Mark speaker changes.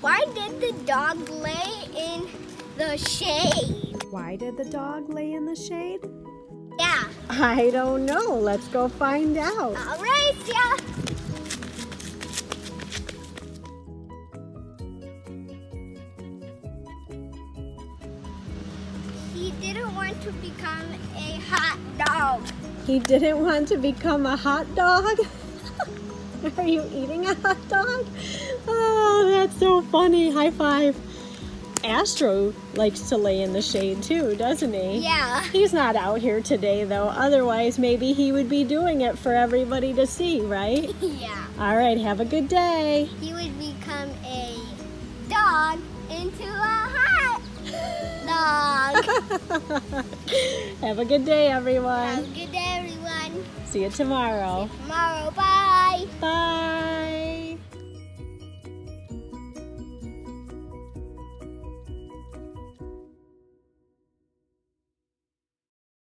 Speaker 1: Why did the dog lay in the shade?
Speaker 2: Why did the dog lay in the shade?
Speaker 1: Yeah.
Speaker 2: I don't know. Let's go find out.
Speaker 1: All right, yeah. He didn't want to become a hot dog.
Speaker 2: He didn't want to become a hot dog? Are you eating a hot dog? So funny. High five. Astro likes to lay in the shade too, doesn't he?
Speaker 1: Yeah.
Speaker 2: He's not out here today though. Otherwise, maybe he would be doing it for everybody to see, right?
Speaker 1: Yeah.
Speaker 2: All right, have a good day.
Speaker 1: He would become a dog into a hot dog.
Speaker 2: have a good day, everyone.
Speaker 1: Have a good day, everyone.
Speaker 2: See you tomorrow.
Speaker 1: See you Tomorrow, bye.
Speaker 2: Bye.